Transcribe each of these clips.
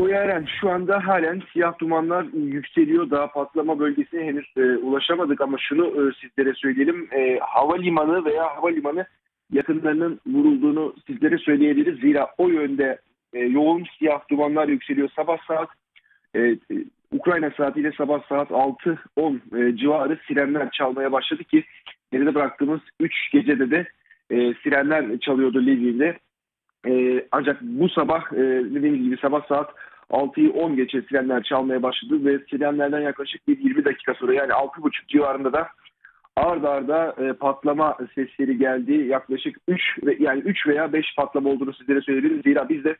O Eren şu anda halen siyah dumanlar yükseliyor. Daha patlama bölgesine henüz e, ulaşamadık ama şunu e, sizlere söyleyelim. E, havalimanı veya havalimanı yakınlarının vurulduğunu sizlere söyleyebiliriz. Zira o yönde e, yoğun siyah dumanlar yükseliyor. Sabah saat e, e Ukrayna saatiyle sabah saat 6-10 e, civarı sirenler çalmaya başladı ki geride bıraktığımız 3 gecede de e, sirenler çalıyordu Lviv'de. E, ancak bu sabah e, dediğimiz gibi sabah saat 6'yı 10 geçe sirenler çalmaya başladı ve sirenlerden yaklaşık bir 20 dakika sonra yani 6.30 civarında da ard arda e, patlama sesleri geldi. Yaklaşık 3 ve yani 3 veya 5 patlama olduğunu sizlere söyleyebiliriz. Zira biz de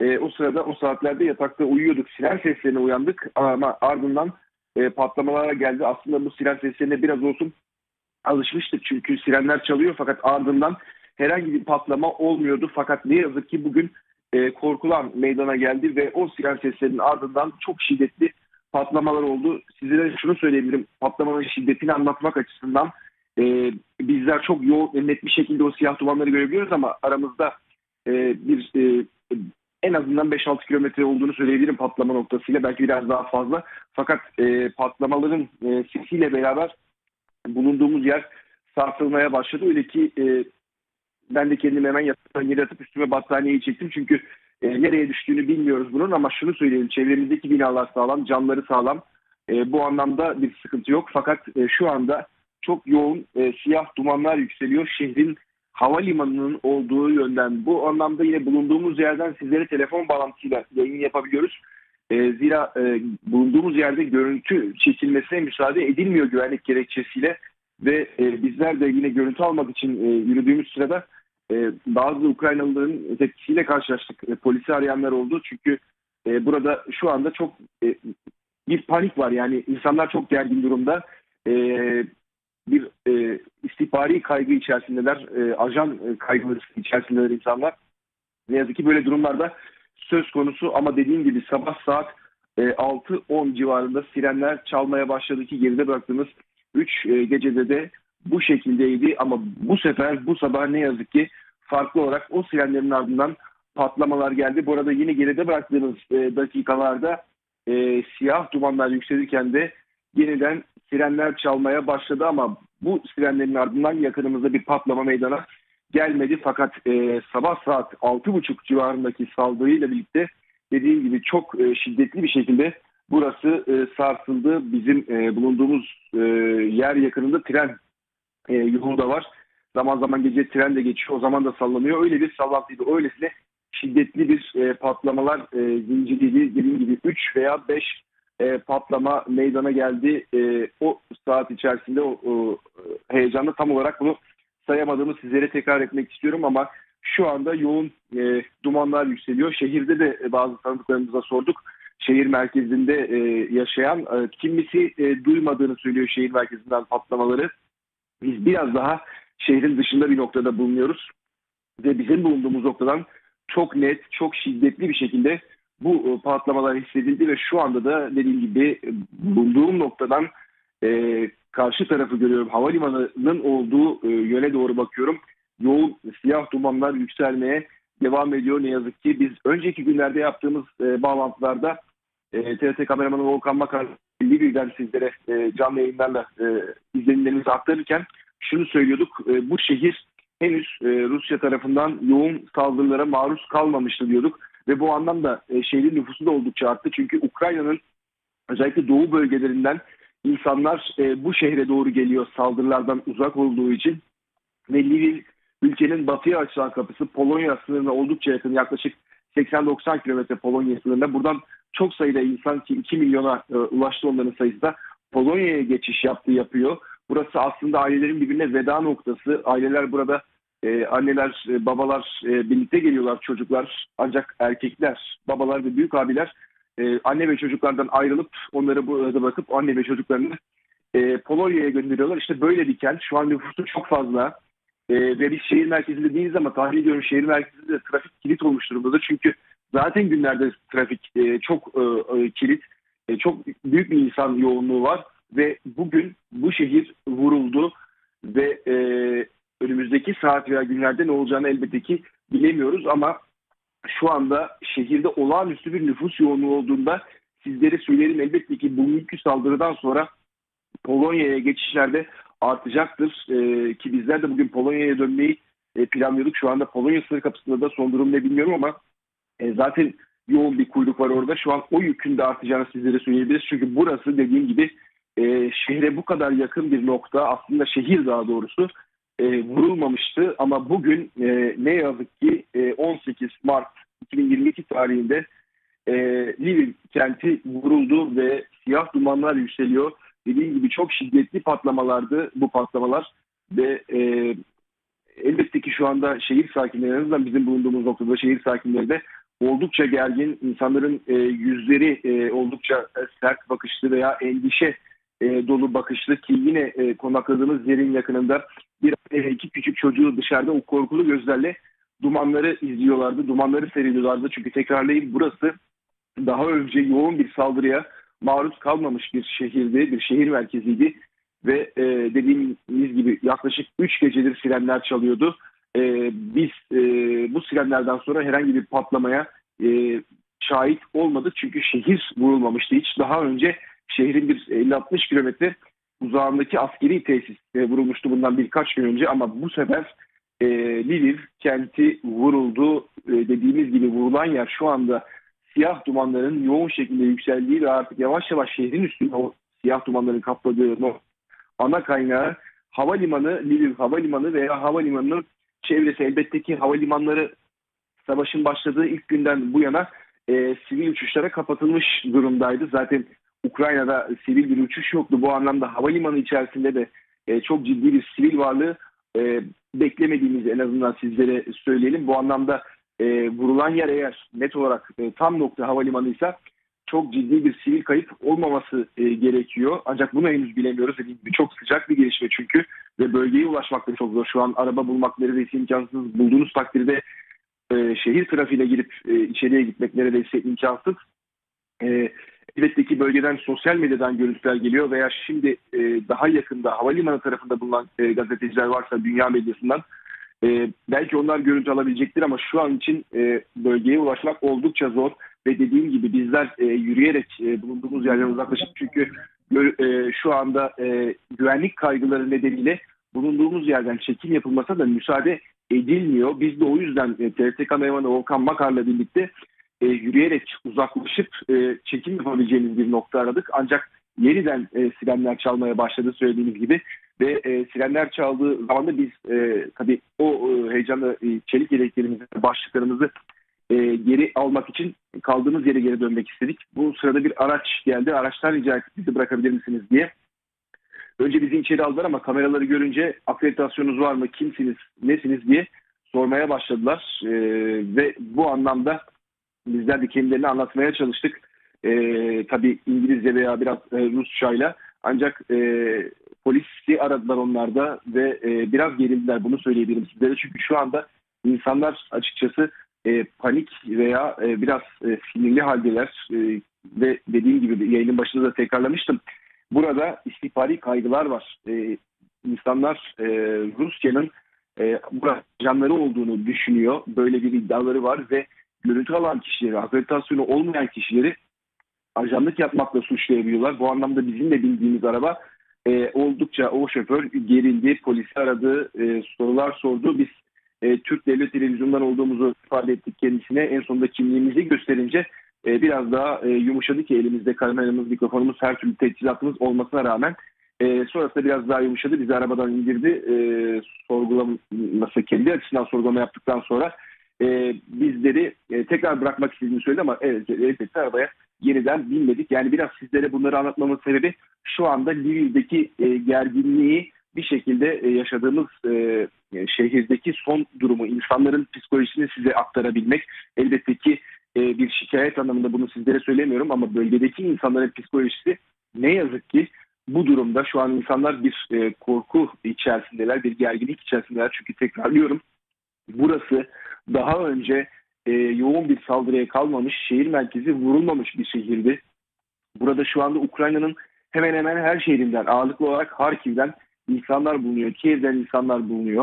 e, o sırada o saatlerde yatakta uyuyorduk. Siren seslerine uyandık ama ardından e, patlamalara geldi. Aslında bu siren seslerine biraz olsun alışmıştık. Çünkü sirenler çalıyor fakat ardından herhangi bir patlama olmuyordu. Fakat ne yazık ki bugün e, korkulan meydana geldi ve o siren seslerinin ardından çok şiddetli patlamalar oldu. Sizlere şunu söyleyebilirim. Patlamanın şiddetini anlatmak açısından e, bizler çok yoğun, net bir şekilde o siyah dumanları görebiliyoruz ama aramızda e, bir e, en azından 5-6 kilometre olduğunu söyleyebilirim patlama noktasıyla. Belki biraz daha fazla. Fakat e, patlamaların e, sesiyle beraber bulunduğumuz yer sarsılmaya başladı. Öyle ki e, ben de kendimi hemen yataktan yere atıp üstüme battaniyeyi çektim. Çünkü e, nereye düştüğünü bilmiyoruz bunun ama şunu söyleyeyim. Çevremizdeki binalar sağlam, camları sağlam. E, bu anlamda bir sıkıntı yok. Fakat e, şu anda çok yoğun e, siyah dumanlar yükseliyor. Şehrin havalimanının olduğu yönden. Bu anlamda yine bulunduğumuz yerden sizlere telefon bağlantısıyla yayın yapabiliyoruz. E, zira e, bulunduğumuz yerde görüntü çekilmesine müsaade edilmiyor güvenlik gerekçesiyle ve e, bizler de yine görüntü almak için e, yürüdüğümüz sırada e, bazı Ukraynalıların tepkisiyle karşılaştık. E, polisi arayanlar oldu çünkü e, burada şu anda çok e, bir panik var yani insanlar çok gergin durumda. E, bir e, istihbari kaygı içerisindeler, e, ajan e, kaygıları içerisindeler insanlar. Ne yazık ki böyle durumlarda söz konusu ama dediğim gibi sabah saat e, 6-10 civarında sirenler çalmaya başladı ki geride bıraktığımız 3 e, gecede de bu şekildeydi ama bu sefer bu sabah ne yazık ki farklı olarak o sirenlerin ardından patlamalar geldi. Bu arada yine geride bıraktığımız e, dakikalarda e, siyah dumanlar yükselirken de yeniden sirenler çalmaya başladı ama bu sirenlerin ardından yakınımızda bir patlama meydana gelmedi. Fakat e, sabah saat 6.30 civarındaki saldırıyla birlikte dediğim gibi çok e, şiddetli bir şekilde burası e, sarsıldı. Bizim e, bulunduğumuz e, yer yakınında tren e, yolu da var. Zaman zaman gece tren de geçiyor. O zaman da sallanıyor. Öyle bir sallantıydı. Öylesine şiddetli bir e, patlamalar e, zinciriydi. Dediğim gibi 3 veya 5 e, patlama meydana geldi. E, o saat içerisinde o, o heyecanla tam olarak bunu sayamadığımı sizlere tekrar etmek istiyorum ama şu anda yoğun e, dumanlar yükseliyor. Şehirde de bazı tanıdıklarımıza sorduk. Şehir merkezinde e, yaşayan e, kimisi e, duymadığını söylüyor şehir merkezinden patlamaları. Biz biraz daha şehrin dışında bir noktada bulunuyoruz. Ve bizim bulunduğumuz noktadan çok net, çok şiddetli bir şekilde bu e, patlamalar hissedildi ve şu anda da dediğim gibi e, bulunduğum noktadan e, karşı tarafı görüyorum. Havalimanının olduğu e, yöne doğru bakıyorum. Yoğun siyah dumanlar yükselmeye devam ediyor ne yazık ki. Biz önceki günlerde yaptığımız e, bağlantılarda e, TRT kameramanı Volkan Makar Libya'dan sizlere e, canlı yayınlarla e, izlenimlerimizi aktarırken şunu söylüyorduk. E, bu şehir henüz e, Rusya tarafından yoğun saldırılara maruz kalmamıştı diyorduk. Ve bu anlamda e, şehrin nüfusu da oldukça arttı. Çünkü Ukrayna'nın özellikle doğu bölgelerinden insanlar e, bu şehre doğru geliyor saldırılardan uzak olduğu için. Ve Lviv ülkenin batıya açılan kapısı Polonya sınırına oldukça yakın yaklaşık 80-90 kilometre Polonya sınırında. Buradan çok sayıda insan ki 2 milyona e, ulaştı onların sayısı da Polonya'ya geçiş yaptı yapıyor. Burası aslında ailelerin birbirine veda noktası. Aileler burada e, anneler, e, babalar e, birlikte geliyorlar çocuklar. Ancak erkekler, babalar ve büyük abiler e, anne ve çocuklardan ayrılıp onları burada bırakıp anne ve çocuklarını e, Polonya'ya gönderiyorlar. İşte böyle bir kent. Şu an nüfusu çok fazla. E, ve biz şehir merkezinde değiliz ama tahmin ediyorum şehir merkezinde de trafik kilit olmuş durumdadır. Çünkü zaten günlerde trafik e, çok e, e, kilit. E, çok büyük bir insan yoğunluğu var ve bugün bu şehir vuruldu ve e, önümüzdeki saat veya günlerde ne olacağını elbette ki bilemiyoruz ama şu anda şehirde olağanüstü bir nüfus yoğunluğu olduğunda sizlere söyleyelim elbette ki bugünkü saldırıdan sonra Polonya'ya geçişlerde artacaktır. Ee, ki bizler de bugün Polonya'ya dönmeyi e, planlıyorduk. Şu anda Polonya sınır kapısında da son durum ne bilmiyorum ama e, zaten yoğun bir kuyruk var orada. Şu an o yükün de artacağını sizlere söyleyebiliriz. Çünkü burası dediğim gibi e, şehre bu kadar yakın bir nokta. Aslında şehir daha doğrusu e, vurulmamıştı. Ama bugün e, ne yazık ki e, 18 Mart 2022 tarihinde e, Lviv kenti vuruldu ve siyah dumanlar yükseliyor. Dediğim gibi çok şiddetli patlamalardı bu patlamalar ve e, elbette ki şu anda şehir sakinleri en azından bizim bulunduğumuz noktada şehir sakinleri de oldukça gergin. insanların e, yüzleri e, oldukça e, sert bakışlı veya endişe e, dolu bakışlı ki yine e, konakladığımız yerin yakınında bir e, iki küçük çocuğu dışarıda o korkulu gözlerle dumanları izliyorlardı. Dumanları seyrediyorlardı. Çünkü tekrarlayayım burası daha önce yoğun bir saldırıya maruz kalmamış bir şehirdi, bir şehir merkeziydi ve e, dediğimiz gibi yaklaşık 3 gecedir sirenler çalıyordu. E, biz e, bu sirenlerden sonra herhangi bir patlamaya e, şahit olmadık çünkü şehir vurulmamıştı hiç. Daha önce şehrin bir 50-60 kilometre uzağındaki askeri tesis e, vurulmuştu bundan birkaç gün önce ama bu sefer e, Lviv kenti vuruldu. E, dediğimiz gibi vurulan yer şu anda siyah dumanların yoğun şekilde yükseldiği ve artık yavaş yavaş şehrin üstünde o siyah dumanların kapladığı no, ana kaynağı havalimanı, Lviv havalimanı veya havalimanının çevresi. Elbette ki havalimanları savaşın başladığı ilk günden bu yana e, sivil uçuşlara kapatılmış durumdaydı. Zaten Ukrayna'da sivil bir uçuş yoktu. Bu anlamda havalimanı içerisinde de e, çok ciddi bir sivil varlığı e, beklemediğimizi en azından sizlere söyleyelim. Bu anlamda e, vurulan yer eğer net olarak e, tam nokta havalimanıysa çok ciddi bir sivil kayıp olmaması e, gerekiyor. Ancak bunu henüz bilemiyoruz. Dediğim gibi çok sıcak bir gelişme çünkü ve bölgeye ulaşmak da çok zor. Şu an araba bulmak neredeyse imkansız. Bulduğunuz takdirde e, şehir trafiğine girip e, içeriye gitmek neredeyse imkansız. E, elbette ki bölgeden sosyal medyadan görüntüler geliyor veya şimdi e, daha yakında havalimanı tarafında bulunan e, gazeteciler varsa dünya medyasından e, belki onlar görüntü alabilecektir ama şu an için e, bölgeye ulaşmak oldukça zor ve dediğim gibi bizler e, yürüyerek e, bulunduğumuz yerden uzaklaşıp çünkü e, şu anda e, güvenlik kaygıları nedeniyle bulunduğumuz yerden çekim yapılmasa da müsaade edilmiyor. Biz de o yüzden e, TRT kameramanı Volkan Makar'la birlikte e, yürüyerek uzaklaşıp e, çekim yapabileceğimiz bir nokta aradık. Ancak yeniden e, sirenler çalmaya başladı söylediğimiz gibi ve e, sirenler çaldığı zaman da biz e, tabii o e, heyecanla e, çelik yeleklerimizi, başlıklarımızı e, geri almak için kaldığımız yere geri dönmek istedik. Bu sırada bir araç geldi. Araçtan rica ettik bizi bırakabilir misiniz diye. Önce bizi içeri aldılar ama kameraları görünce akreditasyonunuz var mı, kimsiniz, nesiniz diye sormaya başladılar. E, ve bu anlamda bizler de kendilerini anlatmaya çalıştık. E, tabii İngilizce veya biraz e, Rusçayla. Ancak e, polisi aradılar onlar da ve e, biraz gerildiler bunu söyleyebilirim sizlere. Çünkü şu anda insanlar açıkçası e, panik veya e, biraz e, sinirli haldeler e, ve dediğim gibi yayının başında da tekrarlamıştım. Burada istihbari kaygılar var. E, insanlar e, Rusya'nın e, burada canları olduğunu düşünüyor. Böyle bir iddiaları var ve görüntü alan kişileri, akreditasyonu olmayan kişileri ajanlık yapmakla suçlayabiliyorlar. Bu anlamda bizim de bildiğimiz araba e, oldukça o şoför gerildi, polisi aradı, e, sorular sordu. Biz e, Türk Devlet Televizyonu'ndan olduğumuzu ifade ettik kendisine. En sonunda kimliğimizi gösterince e, biraz daha e, yumuşadı ki elimizde kameramız, mikrofonumuz, her türlü teçhizatımız olmasına rağmen e, sonrasında biraz daha yumuşadı. Bizi arabadan indirdi. E, sorgulaması kendi açısından sorgulama yaptıktan sonra e, bizleri e, tekrar bırakmak istediğini söyledi ama evet, elbette arabaya yeniden binmedik. Yani biraz sizlere bunları anlatmamın sebebi şu anda Lviv'deki e, gerginliği bir şekilde e, yaşadığımız e, şehirdeki son durumu, insanların psikolojisini size aktarabilmek. Elbette ki e, bir şikayet anlamında bunu sizlere söylemiyorum ama bölgedeki insanların psikolojisi ne yazık ki bu durumda şu an insanlar bir e, korku içerisindeler, bir gerginlik içerisindeler. Çünkü tekrarlıyorum burası daha önce e, yoğun bir saldırıya kalmamış, şehir merkezi vurulmamış bir şehirdi. Burada şu anda Ukrayna'nın hemen hemen her şehrinden, ağırlıklı olarak Harkiv'den insanlar bulunuyor, Kiev'den insanlar bulunuyor.